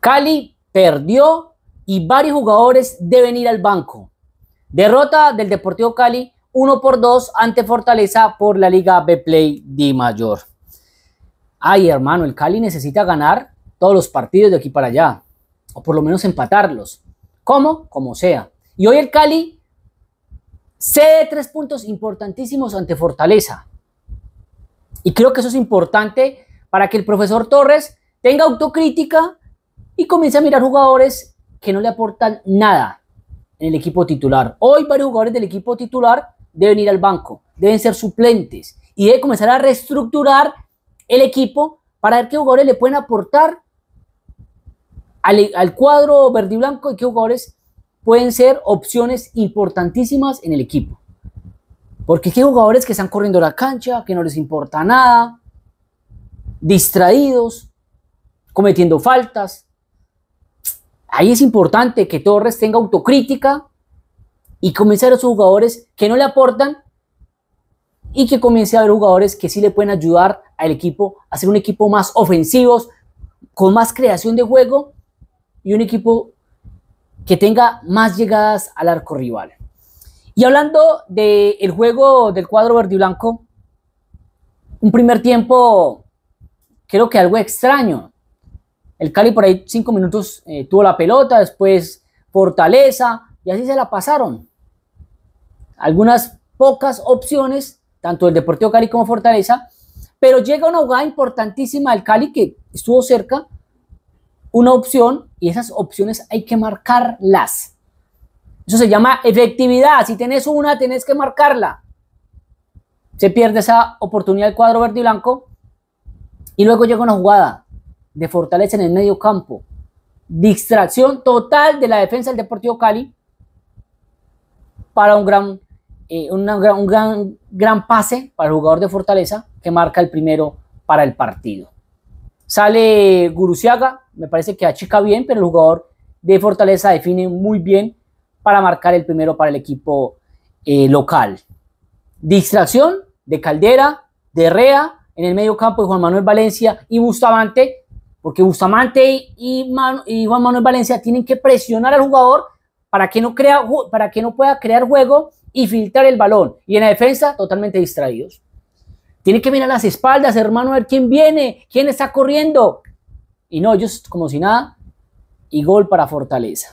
Cali perdió y varios jugadores deben ir al banco. Derrota del Deportivo Cali 1 por 2 ante Fortaleza por la Liga B Play Di Mayor. Ay, hermano, el Cali necesita ganar todos los partidos de aquí para allá, o por lo menos empatarlos. ¿Cómo? Como sea. Y hoy el Cali cede tres puntos importantísimos ante Fortaleza. Y creo que eso es importante para que el profesor Torres tenga autocrítica y comience a mirar jugadores que no le aportan nada en el equipo titular. Hoy varios jugadores del equipo titular deben ir al banco, deben ser suplentes y debe comenzar a reestructurar el equipo para ver qué jugadores le pueden aportar al, al cuadro verde y blanco y qué jugadores pueden ser opciones importantísimas en el equipo. Porque hay jugadores que están corriendo la cancha, que no les importa nada, distraídos, cometiendo faltas. Ahí es importante que Torres tenga autocrítica y comience a ver a esos jugadores que no le aportan y que comience a ver jugadores que sí le pueden ayudar al equipo a ser un equipo más ofensivos, con más creación de juego y un equipo que tenga más llegadas al arco rival. Y hablando del juego del cuadro verde y blanco, un primer tiempo creo que algo extraño. El Cali por ahí cinco minutos eh, tuvo la pelota, después Fortaleza, y así se la pasaron. Algunas pocas opciones, tanto el Deportivo Cali como Fortaleza, pero llega una jugada importantísima del Cali que estuvo cerca, una opción, y esas opciones hay que marcarlas. Eso se llama efectividad. Si tenés una, tenés que marcarla. Se pierde esa oportunidad del cuadro verde y blanco. Y luego llega una jugada de fortaleza en el medio campo. Distracción total de la defensa del Deportivo Cali para un gran, eh, un gran, gran pase para el jugador de Fortaleza que marca el primero para el partido. Sale Guruciaga, me parece que achica bien, pero el jugador de Fortaleza define muy bien para marcar el primero para el equipo eh, local. Distracción de Caldera, de Herrea, en el medio campo de Juan Manuel Valencia y Bustamante, porque Bustamante y, Juan Manuel Valencia tienen que presionar al jugador para que, no crea, para que no pueda crear juego y filtrar el balón. Y en la defensa, totalmente distraídos. Tienen que mirar las espaldas, hermano, a ver quién viene, quién está corriendo. Y no, ellos como si nada. Y gol para Fortaleza.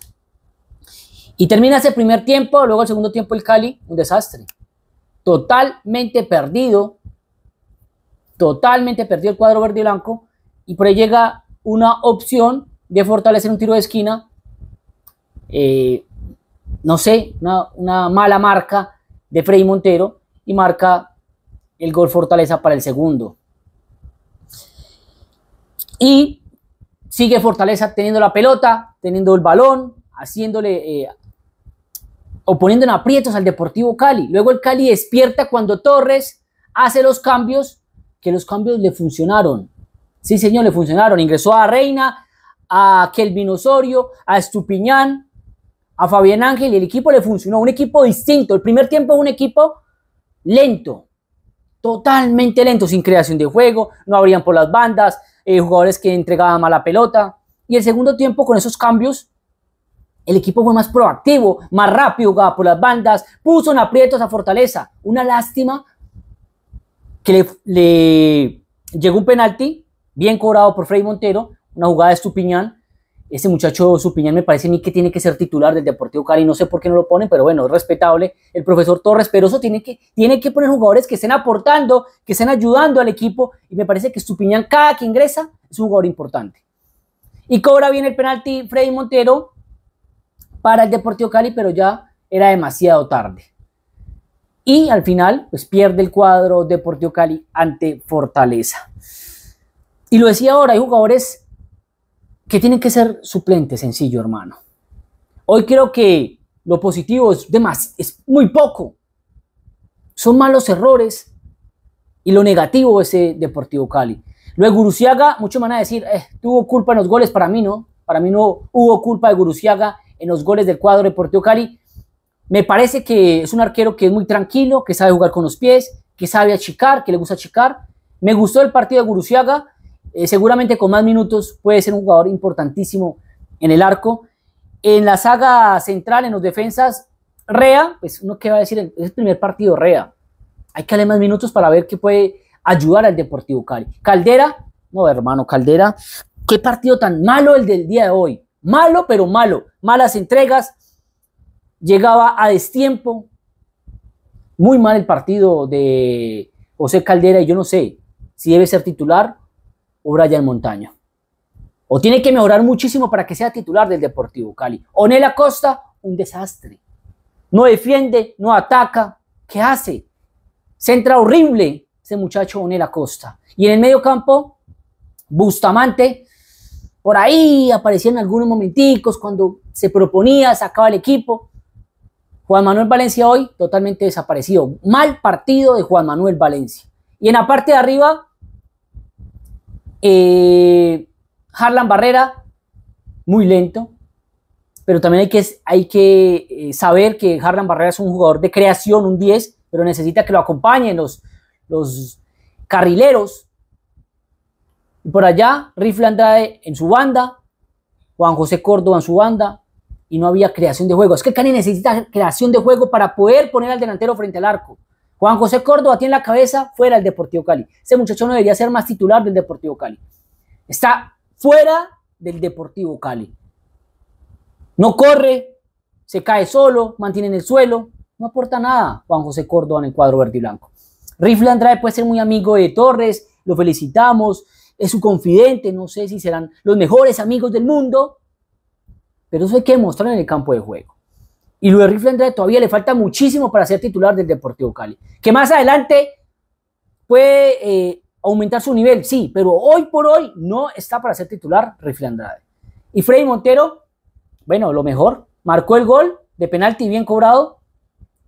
Y termina ese primer tiempo, luego el segundo tiempo el Cali, un desastre. Totalmente perdido. Totalmente perdido el cuadro verde y blanco. Y por ahí llega una opción de fortalecer un tiro de esquina eh, no sé, una, mala marca de Freddy Montero y marca el gol Fortaleza para el segundo. Y sigue Fortaleza teniendo la pelota, teniendo el balón, haciéndole eh, o poniendo en aprietos al Deportivo Cali. Luego el Cali despierta cuando Torres hace los cambios, que los cambios le funcionaron. Sí, señor, le funcionaron. Ingresó a Reina, a Kelvin Osorio, a Estupiñán, a Fabián Ángel y el equipo le funcionó. Un equipo distinto. El primer tiempo un equipo lento, totalmente lento, sin creación de juego, no abrían por las bandas, eh, jugadores que entregaban mala pelota. Y el segundo tiempo, con esos cambios, el equipo fue más proactivo, más rápido, jugaba por las bandas, puso en aprietos a Fortaleza. Una lástima que le, le llegó un penalti, bien cobrado por Frei Montero, una jugada de Estupiñán, ese muchacho Supiñán me parece a mí que tiene que ser titular del Deportivo Cali, no sé por qué no lo ponen, pero bueno, es respetable. El profesor Torres Peroso tiene que, tiene que poner jugadores que estén aportando, que estén ayudando al equipo, y me parece que Supiñán cada que ingresa es un jugador importante. Y cobra bien el penalti Freddy Montero para el Deportivo Cali, pero ya era demasiado tarde. Y al final, pues pierde el cuadro Deportivo Cali ante Fortaleza. Y lo decía ahora, hay jugadores que tienen que ser suplentes, sencillo, hermano. Hoy creo que lo positivo es, es muy poco. Son malos errores y lo negativo ese Deportivo Cali. Luego Guruciaga, muchos van a decir, eh, tuvo culpa en los goles, para mí no. Para mí no hubo culpa de Guruciaga en los goles del cuadro Deportivo Cali. Me parece que es un arquero que es muy tranquilo, que sabe jugar con los pies, que sabe achicar, que le gusta achicar. Me gustó el partido de Guruciaga eh, seguramente con más minutos puede ser un jugador importantísimo en el arco. En la saga central, en los defensas, Rea, pues uno que va a decir, es el primer partido Rea. Hay que darle más minutos para ver qué puede ayudar al Deportivo Cali. Caldera, no hermano, Caldera, qué partido tan malo el del día de hoy. Malo, pero malo. Malas entregas, llegaba a destiempo. Muy mal el partido de José Caldera y yo no sé si debe ser titular o Brian Montaño. O tiene que mejorar muchísimo para que sea titular del Deportivo Cali. Onel Costa, un desastre. No defiende, no ataca. ¿Qué hace? Centra horrible ese muchacho Onel Costa. Y en el medio campo, Bustamante, por ahí aparecía en algunos momenticos cuando se proponía, sacaba el equipo. Juan Manuel Valencia hoy totalmente desaparecido. Mal partido de Juan Manuel Valencia. Y en la parte de arriba, eh, Harlan Barrera, muy lento. Pero también hay que, eh, saber que Harlan Barrera es un jugador de creación, un 10, pero necesita que lo acompañen los, carrileros. Y por allá, Rifle Andrade en su banda, Juan José Córdoba en su banda, y no había creación de juego. Es que Cani necesita creación de juego para poder poner al delantero frente al arco. Juan José Córdoba tiene la cabeza fuera del Deportivo Cali. Ese muchacho no debería ser más titular del Deportivo Cali. Está fuera del Deportivo Cali. No corre, se cae solo, mantiene en el suelo. No aporta nada Juan José Córdoba en el cuadro verde y blanco. Rifle Andrade puede ser muy amigo de Torres, lo felicitamos, es su confidente, no sé si serán los mejores amigos del mundo, pero eso hay que demostrar en el campo de juego. Y Luis Rifle Andrade todavía le falta muchísimo para ser titular del Deportivo Cali. Que más adelante puede eh, aumentar su nivel, sí, pero hoy por hoy no está para ser titular Rifle Andrade. Y Freddy Montero, bueno, lo mejor, marcó el gol de penalti bien cobrado.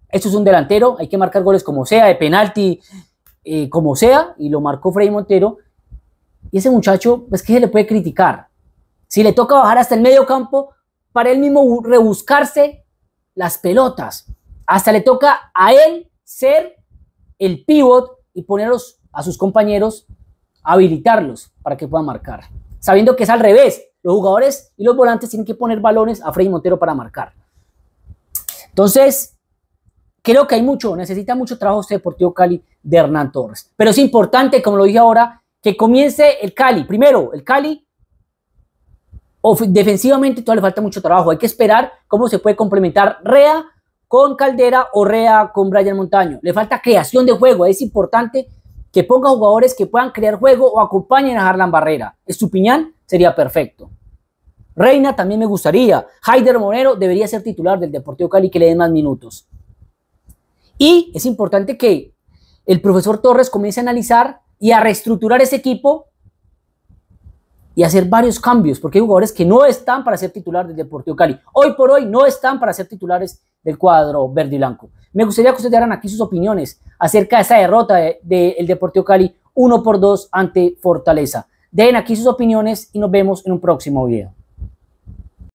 Esto es un delantero, hay que marcar goles como sea, de penalti, eh, como sea, y lo marcó Freddy Montero. Y ese muchacho, pues, ¿qué se le puede criticar? Si le toca bajar hasta el medio campo, para él mismo rebuscarse las pelotas. Hasta le toca a él ser el pivot y ponerlos a sus compañeros, habilitarlos para que puedan marcar. Sabiendo que es al revés. Los jugadores y los volantes tienen que poner balones a Freddy Montero para marcar. Entonces, creo que hay mucho, necesita mucho trabajo este Deportivo Cali de Hernán Torres. Pero es importante, como lo dije ahora, que comience el Cali. Primero, el Cali defensivamente todavía le falta mucho trabajo. Hay que esperar cómo se puede complementar Rea con Caldera o Rea con Brian Montaño. Le falta creación de juego. Es importante que ponga jugadores que puedan crear juego o acompañen a Harlan Barrera. Estupiñán sería perfecto. Reina también me gustaría. Haider Moreno debería ser titular del Deportivo Cali que le den más minutos. Y es importante que el profesor Torres comience a analizar y a reestructurar ese equipo y hacer varios cambios, porque hay jugadores que no están para ser titular del Deportivo Cali. Hoy por hoy no están para ser titulares del cuadro verde y blanco. Me gustaría que ustedes dieran aquí sus opiniones acerca de esa derrota del de, Deportivo Cali 1 por 2 ante Fortaleza. Den aquí sus opiniones y nos vemos en un próximo video.